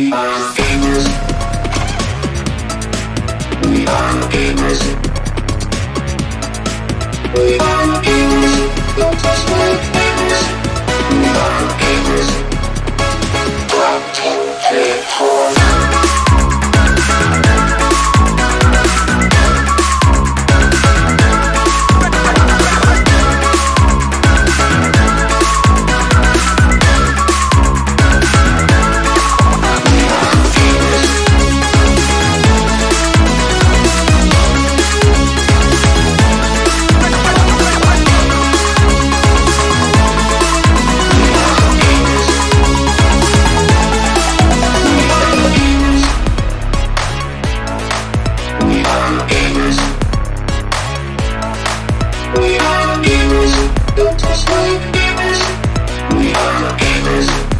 We are gamers. We are gamers. We are gamers. Don't touch We are the gamers, gamers. We are the gamers.